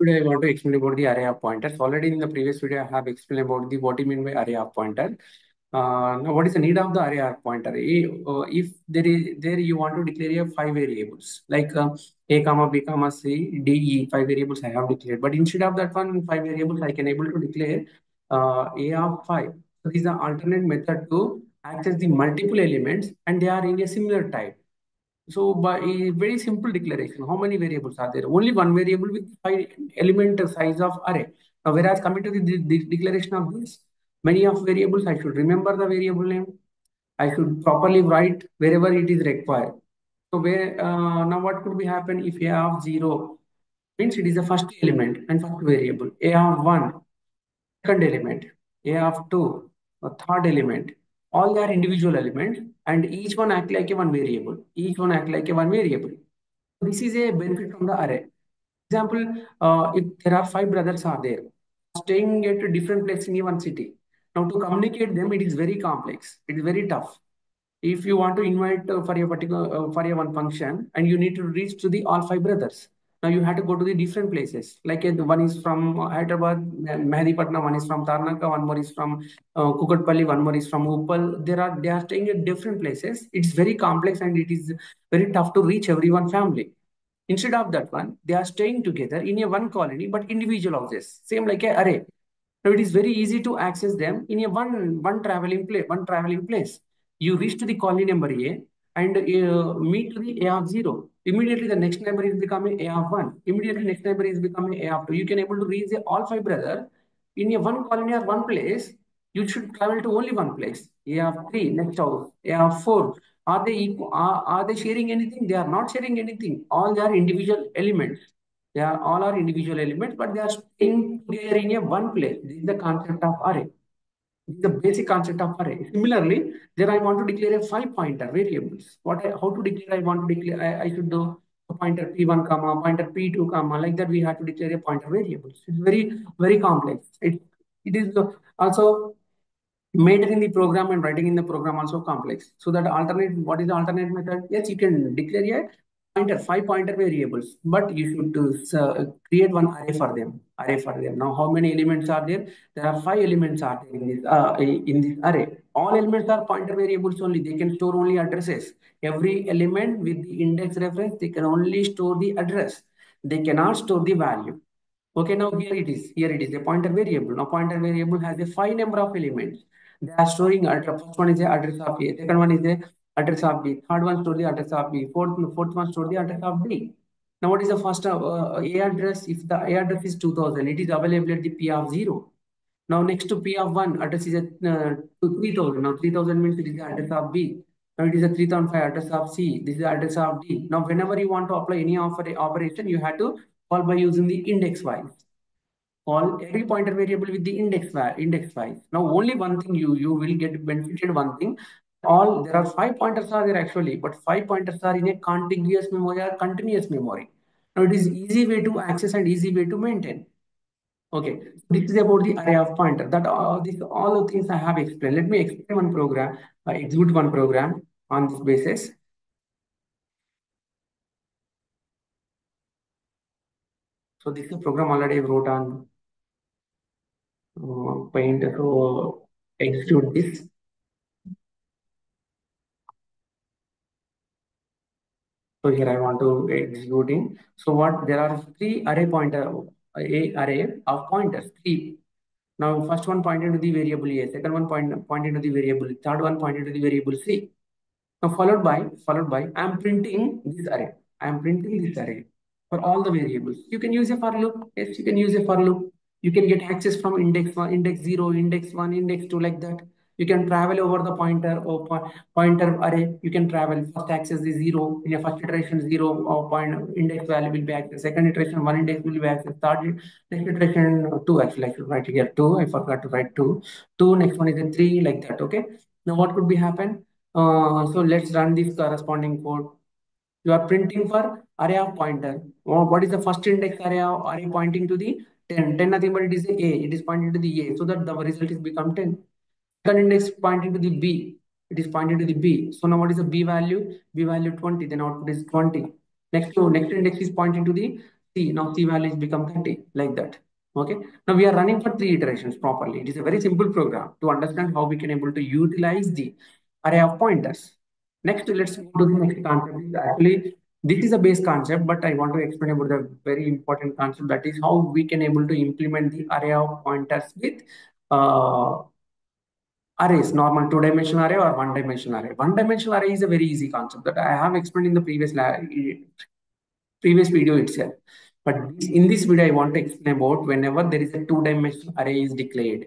Today I want to explain about the array of pointers. Already in the previous video, I have explained about the what you mean by array of pointer. Uh, now, what is the need of the array of pointer? Uh, if there is there you want to declare a five variables like uh, a comma b comma c d e five variables I have declared. But instead of that one five variables, I can able to declare uh, a of five. So this is an alternate method to access the multiple elements, and they are in a similar type. So by a very simple declaration, how many variables are there? Only one variable with five element size of array. Now, whereas coming to the, the, the declaration of this, many of variables, I should remember the variable name. I should properly write wherever it is required. So where uh, now what could be happen if a of zero means it is the first element and first variable. A of one, second element. A of two, a third element all they are individual elements and each one act like a one variable. Each one act like a one variable. This is a benefit from the array. Example uh, if there are five brothers are there staying at a different place in one city. Now to communicate them it is very complex. It is very tough. If you want to invite uh, for a particular uh, for a one function and you need to reach to the all five brothers now you have to go to the different places. Like uh, one is from Hyderabad, Mehdipatnam, one is from Tarnaka, one more is from uh, Kukatpalli, one more is from Uppal. There are they are staying at different places. It's very complex and it is very tough to reach everyone family. Instead of that one, they are staying together in a one colony but individual houses, same like a array. Now it is very easy to access them in a one one traveling place. One traveling place. You reach to the colony number A and uh, meet to the A of zero Immediately the next neighbor is becoming A of 1. Immediately next neighbor is becoming A of 2. You can able to reach all five brother in a one colony or one place. You should travel to only one place. A of 3, next house. A of 4. Are they are, are they sharing anything? They are not sharing anything. All they are individual elements. They are all are individual elements, but they are staying together in a one place. This is the concept of array the basic concept of array. Similarly, there I want to declare a five pointer variables. What I, how to declare? I want to declare. I, I should do a pointer p1 comma pointer p2 comma like that. We have to declare a pointer variables. It's very very complex. It it is also maintaining the program and writing in the program also complex. So that alternate. What is the alternate method? Yes, you can declare a pointer, five pointer variables, but you should uh, create one array for them. Array for them. Now, how many elements are there? There are five elements are there in this uh, in this array. All elements are pointer variables only. They can store only addresses. Every element with the index reference, they can only store the address. They cannot store the value. Okay, now here it is. Here it is a pointer variable. Now, pointer variable has a five number of elements. They are storing address. First one is the address of A. Second one is the address of B. Third one store the address of B. Fourth, fourth one store the address of D. Now, what is the first uh, A address? If the A address is 2000, it is available at the P of 0. Now, next to P of 1, address is at uh, 3000. Now, 3000 means it is the address of B. Now, it is a 3005 address of C. This is the address of D. Now, whenever you want to apply any operation, you have to call by using the index wise. Call every pointer variable with the index index wise. Now, only one thing you you will get benefited one thing all there are five pointers are there actually, but five pointers are in a contiguous memory or continuous memory. Now it is easy way to access and easy way to maintain. Okay, this is about the array of pointer. That all these all the things I have explained. Let me explain one program, uh, execute one program on this basis. So this is a program already wrote on uh, Paint. So execute this. So here I want to executing. So what there are three array pointer a array of pointers three. Now first one pointed to the variable a, second one point pointed to the variable, third one pointed to the variable c. Now followed by followed by I am printing this array. I am printing this array for all the variables. You can use a for loop. Yes, you can use a for loop. You can get access from index one, index zero, index one, index two, like that. You can travel over the pointer or po pointer array. You can travel. First access is zero. In a first iteration, zero or point index value will be accessed. Second iteration, one index will be accessed. Third next iteration, two actually I should write here two. I forgot to write two. Two. Next one is a three, like that. Okay. Now what could be happen? Uh, so let's run this corresponding code. You are printing for array of pointer. Oh, what is the first index array of array pointing to the 10? 10 nothing but it is a. It is pointing to the A. So that the result is become 10. Second index pointing to the B. It is pointing to the B. So now what is the B value? B value 20. Then output is 20. Next to next index is pointing to the C. Now C value is become 30, like that. Okay. Now we are running for three iterations properly. It is a very simple program to understand how we can able to utilize the array of pointers. Next, let's go to the next concept. Actually, this is a base concept, but I want to explain about the very important concept that is how we can able to implement the array of pointers with uh, arrays, normal two-dimensional array or one-dimensional array. One-dimensional array is a very easy concept that I have explained in the previous previous video itself. But in this video, I want to explain about whenever there is a two-dimensional array is declared,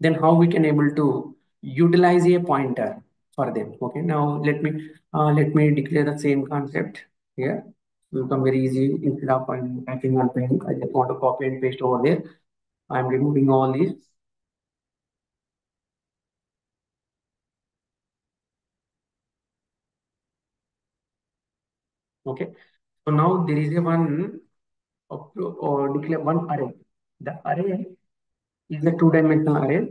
then how we can able to utilize a pointer for them. Okay, now let me uh, let me declare the same concept here. It will become very easy instead of typing on pen. I just want to copy and paste over there. I'm removing all these. Okay, so now there is a one or declare one array. The array is a two-dimensional array.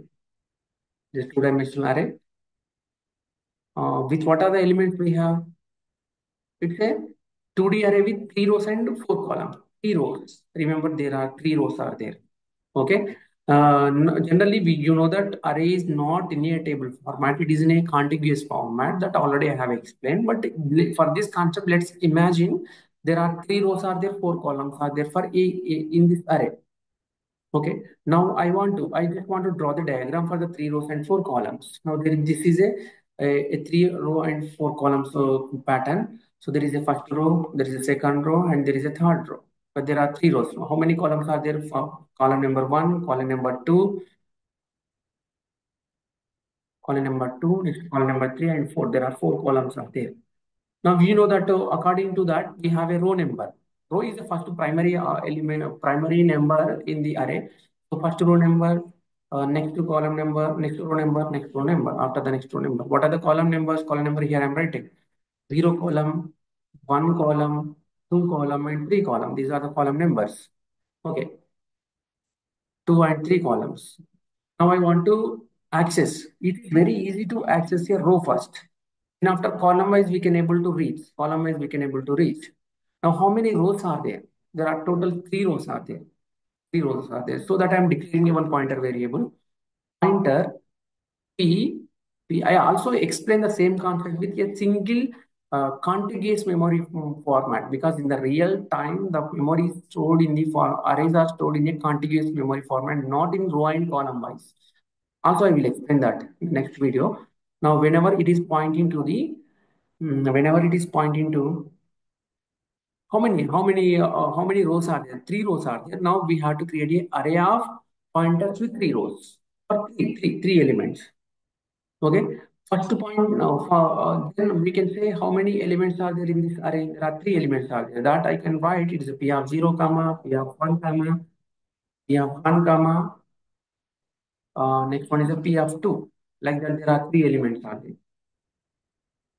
This two-dimensional array. Uh, with what are the elements we have? It's a 2D array with three rows and four columns. Three rows. Remember, there are three rows are there. Okay. Uh, generally, we, you know that array is not in a table format. It is in a contiguous format that already I have explained. But for this concept, let's imagine there are three rows are there, four columns are there for a, a in this array. Okay. Now I want to, I just want to draw the diagram for the three rows and four columns. Now there, this is a, a, a three row and four columns uh, pattern. So there is a first row, there is a second row, and there is a third row. But there are three rows. How many columns are there? For column number one, column number two, column number two, next column number three, and four. There are four columns are there. Now we know that uh, according to that, we have a row number. Row is the first primary uh, element, primary number in the array. So first row number, uh, next to column number, next row number, next row number, after the next row number. What are the column numbers? Column number here I'm writing. Zero column, one column, two column, and three column. These are the column numbers. Okay. Two and three columns. Now I want to access. It is very easy to access a row first. And after column wise, we can able to reach. Column wise, we can able to reach. Now, how many rows are there? There are total three rows are there. Three rows are there. So that I'm declaring a one pointer variable. Pointer P, P. I also explain the same concept with a single uh, contiguous memory format because in the real time, the memory is stored in the arrays are stored in a contiguous memory format, not in row and column wise. Also, I will explain that in next video. Now, whenever it is pointing to the, mm, whenever it is pointing to how many, how many, uh, how many rows are there? Three rows are there. Now we have to create an array of pointers with three rows or three, three, three elements. Okay. First point uh, then we can say how many elements are there in this array. There are three elements are there. That I can write. It is a p of zero comma, p of one comma, p of one comma. Uh, next one is a p of two. Like that, there are three elements are there.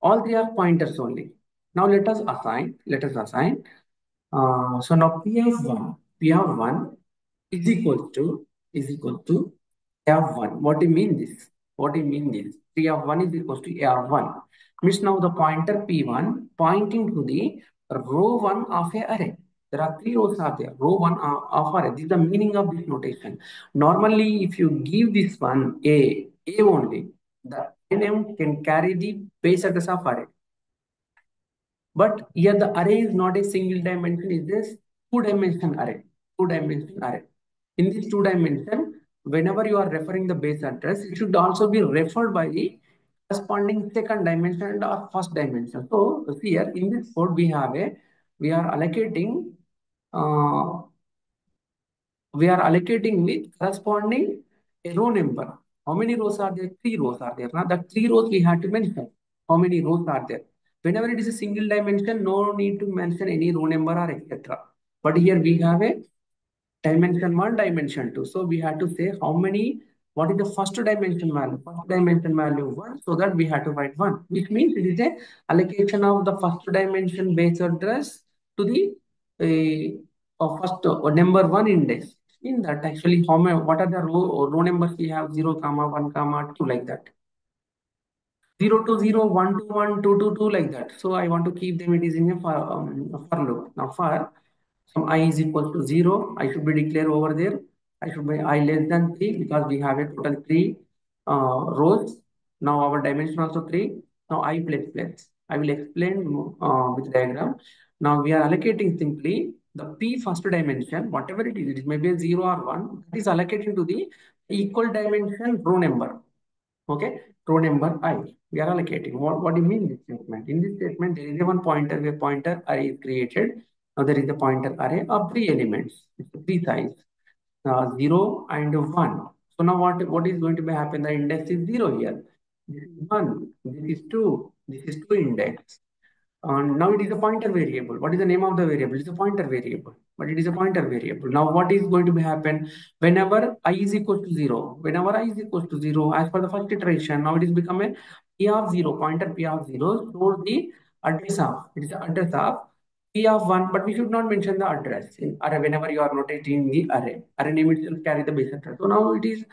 All three are pointers only. Now let us assign, let us assign. Uh, so now P of 1, P of 1 is equal to, is equal to A of 1. What do you mean this? What do you mean this? Of 1 is equal to A of 1. Means now the pointer P1 pointing to the row 1 of a array. There are three rows are there. Row 1 of array. This is the meaning of this notation. Normally, if you give this one A, A only, the name can carry the base address of array. But here the array is not a single dimension, it's just two dimension array, two dimension array. In this two dimension, whenever you are referring the base address, it should also be referred by the corresponding second dimension or first dimension. So here in this code, we have a, we are allocating, uh, we are allocating with corresponding row number. How many rows are there? Three rows are there. Now the three rows we have to mention. How many rows are there? Whenever it is a single dimension, no need to mention any row number or etc. But here we have a dimension one, dimension two. So we have to say how many, what is the first dimension value? First dimension value one, so that we have to write one, which means it is a allocation of the first dimension base address to the uh, first uh, number one index. In that actually, how many, what are the row, row numbers we have? Zero comma one comma two like that. 0 to 0, 1 to 1, 2 to 2, like that. So I want to keep them, it is in a for, um, for loop. Now for some i is equal to 0, I should be declared over there. I should be i less than 3 because we have a total 3 uh, rows. Now our dimension also 3. Now i plus plus. I will explain uh, with diagram. Now we are allocating simply the p first dimension, whatever it is, it may be 0 or 1, that is allocated to the equal dimension row number. Okay, row number i. We are allocating. What, what do you mean this statement? In this statement, there is a one pointer where pointer array is created. Now there is a pointer array of three elements. It's three size, uh, 0 and 1. So now what, what is going to be happen? The index is 0 here. This is 1, this is 2, this is 2 index. And now it is a pointer variable. What is the name of the variable? It's a pointer variable, but it is a pointer variable. Now what is going to be happen whenever i is equal to zero? Whenever i is equal to zero, as per the first iteration, now it is become a p of zero, pointer p of zero, store the address of, it is the address of p of one, but we should not mention the address in array whenever you are notating the array. Array name itself carry the base address. So now it is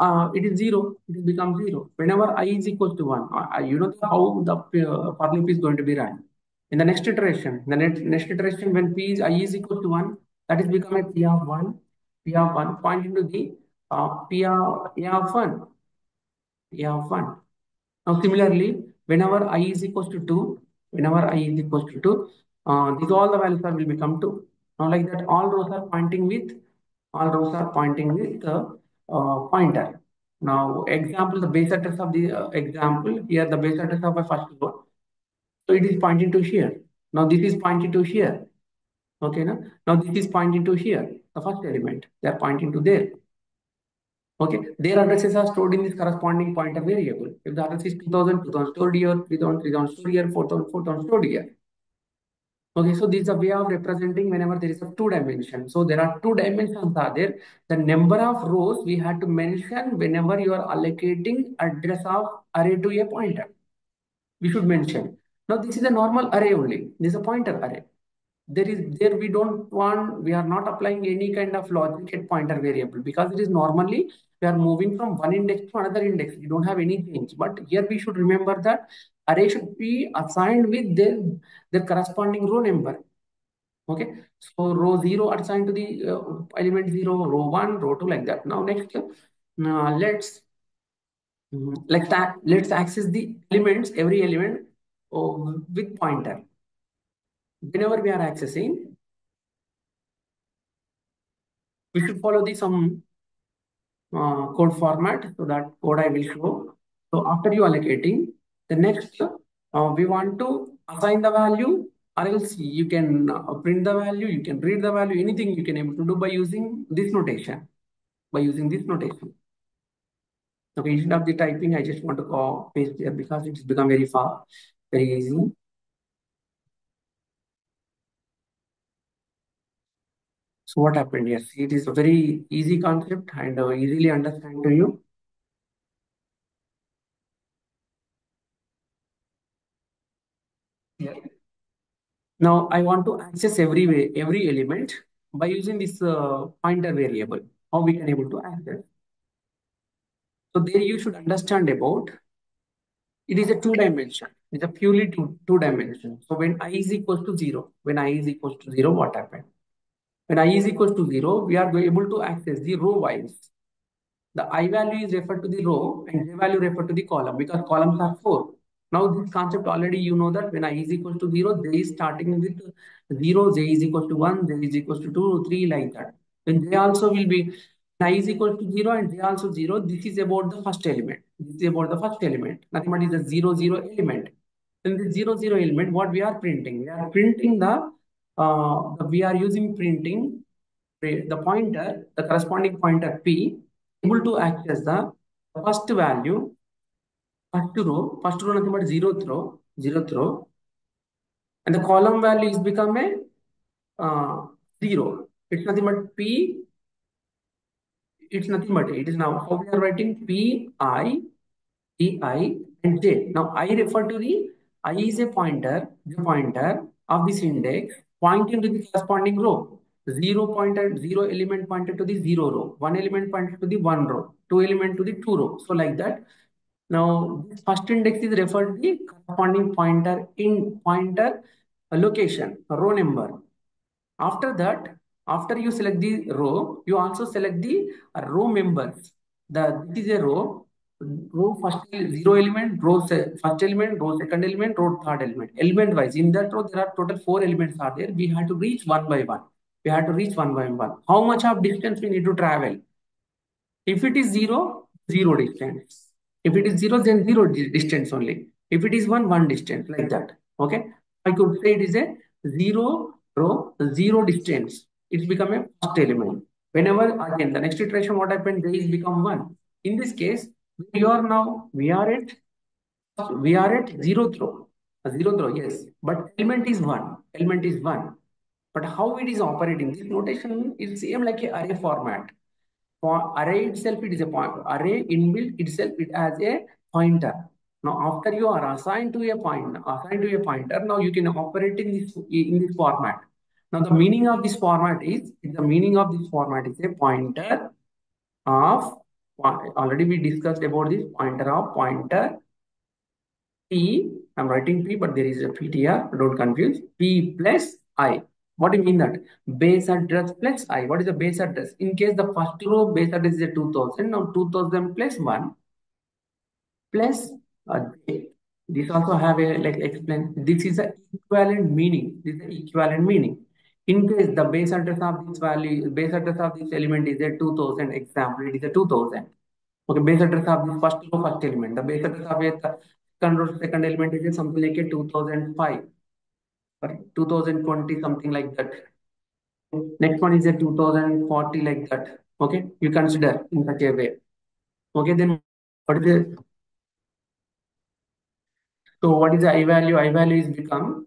uh, it is zero, it becomes zero. Whenever i is equal to one, uh, you know how the uh, for loop is going to be run. In the next iteration, the next, next iteration when p is i is equal to one, that is become a p of one, p of one pointing to the uh, p of, p of one, p of one. Now similarly, whenever i is equal to two, whenever i is equal to two, uh, these all the values are will become two. Now like that, all rows are pointing with, all rows are pointing with the uh, pointer. Now, example, the base address of the uh, example, here the base address of a first row. So it is pointing to here. Now this is pointing to here. Okay, now, now this is pointing to here, the first element. They are pointing to there. Okay, their addresses are stored in this corresponding pointer variable. If the address is 2000, 2000 stored here, 3000, 3000 stored here, 4000, 4000 stored here. Okay, so this is a way of representing whenever there is a two dimension. So there are two dimensions are there. The number of rows we had to mention whenever you are allocating address of array to a pointer. We should mention. Now this is a normal array only. This is a pointer array. There is there we don't want we are not applying any kind of logic at pointer variable because it is normally we are moving from one index to another index. We don't have any change. But here we should remember that array should be assigned with their, their corresponding row number. Okay, so row 0 assigned to the uh, element 0, row 1, row 2 like that. Now next, uh, let's let's let's access the elements, every element with pointer. Whenever we are accessing, we should follow the some uh, code format. So that code I will show. So after you allocating, the next uh, we want to assign the value or else you can uh, print the value, you can read the value, anything you can able to do by using this notation, by using this notation. Okay, instead of the typing, I just want to call paste there because it's become very far, very easy. So what happened? Yes, it is a very easy concept and uh, easily understand to you. Now I want to access every way, every element by using this uh, pointer variable. How we can able to access. So there you should understand about. It is a two dimension. It's a purely two two dimension. So when i is equal to zero, when i is equal to zero, what happened? When i is equal to 0, we are able to access the row wise. The i value is referred to the row and j value referred to the column because columns are 4. Now this concept already you know that when i is equal to 0, j is starting with 0, j is equal to 1, j is equal to 2, 3 like that. Then j also will be i is equal to 0 and j also 0. This is about the first element. This is about the first element. Nothing but is a 0, 0 element. In the 0, 0 element, what we are printing? We are printing the uh, we are using printing the pointer, the corresponding pointer P, able to access the first value, first row, first row nothing but zeroth row, zeroth row, and the column value is become a uh, zero. It's nothing but P. It's nothing but it is now how we are writing P I P I and J. Now I refer to the I is a pointer, the pointer of this index pointing to the corresponding row. Zero pointer, zero element pointed to the zero row. One element pointed to the one row. Two element to the two row. So like that. Now this first index is referred to the corresponding pointer in pointer location, row number. After that, after you select the row, you also select the row members. The this is a row. Row first zero element, row first element, row second element, row third element. Element wise, in that row there are total four elements are there. We have to reach one by one. We have to reach one by one. How much of distance we need to travel? If it is zero, zero distance. If it is zero, then zero distance only. If it is one, one distance like that. Okay. I could say it is a zero row, zero distance. It's become a first element. Whenever again the next iteration, what happened? they become one. In this case, we are now we are at we are at zero row. A zero row, yes. But element is one. Element is one. But how it is operating? This notation is same like a array format. Array itself, it is a point. Array inbuilt itself, it has a pointer. Now, after you are assigned to a point, assigned to a pointer, now you can operate in this in this format. Now, the meaning of this format is the meaning of this format is a pointer of already we discussed about this pointer of pointer p. I'm writing p, but there is a here. Don't confuse p plus i. What do you mean that? Base address plus i. What is the base address? In case the first row base address is a 2000, now 2000 plus 1 plus uh, this also have a like explain. This is a equivalent meaning. This is the equivalent meaning. In case the base address of this value, base address of this element is a 2000 example, it is a 2000. Okay, base address of this first row first element. The base address of a second row second element is something like a 2005 or 2020, something like that. Next one is a 2040 like that. Okay, you consider in such a way. Okay, then what is the so what is the I value? I value is become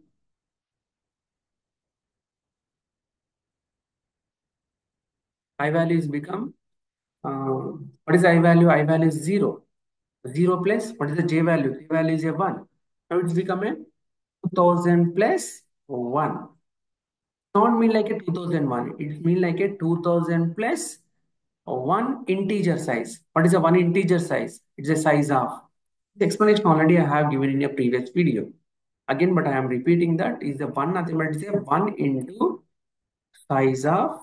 I value is become uh, what is I value? I value is zero. Zero plus what is the J value? J value is a one. Now it's become a 2000 plus 1. Not mean like a 2001. It mean like a 2000 plus one integer size. What is a one integer size? It's a size of. The explanation already I have given in a previous video. Again, but I am repeating that is the one nothing but it's a one into size of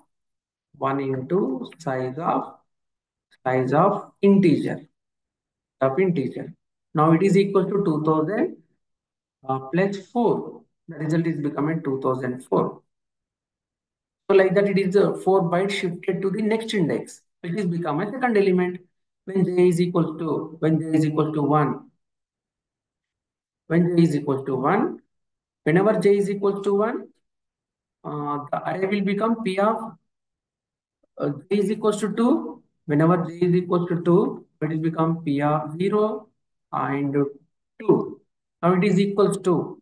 one into size of size of integer of integer. Now it is equal to 2000 uh, plus 4. The result is becoming 2004. So like that, it is a 4 byte shifted to the next index, which is become a second element when j is equal to, when j is equal to 1. When j is equal to 1, whenever j is equal to 1, uh, the array will become p of uh, j is equal to 2. Whenever j is equal to 2, it will become p of 0 and 2. Now it is equals to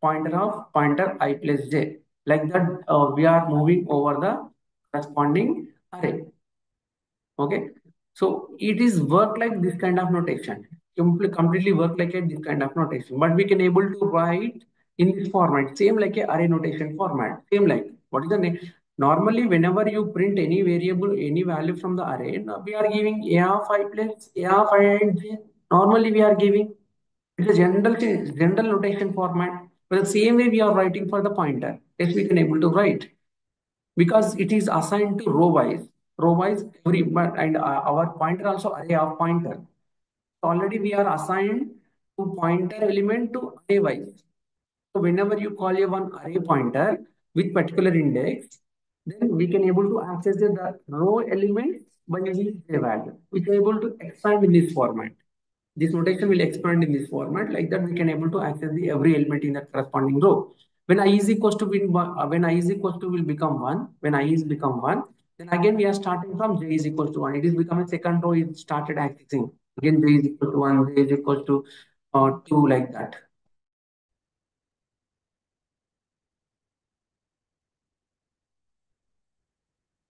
pointer of pointer i plus j. Like that, uh, we are moving over the corresponding array. Okay. So it is work like this kind of notation. completely work like a, this kind of notation. But we can able to write in this format, same like a array notation format. Same like what is the name? Normally, whenever you print any variable, any value from the array, we are giving a of i plus a of i and j. Normally, we are giving it's a general general notation format. But the same way we are writing for the pointer, yes, we can able to write because it is assigned to row wise. Row wise every and uh, our pointer also array of pointer. Already we are assigned to pointer element to array wise. So whenever you call a one array pointer with particular index, then we can able to access the, the row element by using a value, which is able to expand in this format. This notation will expand in this format. Like that, we can able to access the every element in the corresponding row. When i is equals to uh, when i is equals to will become one, when i is become one, then again we are starting from j is equals to one. It is become a second row. It started accessing again j is equal to one, j is equal to uh, two like that.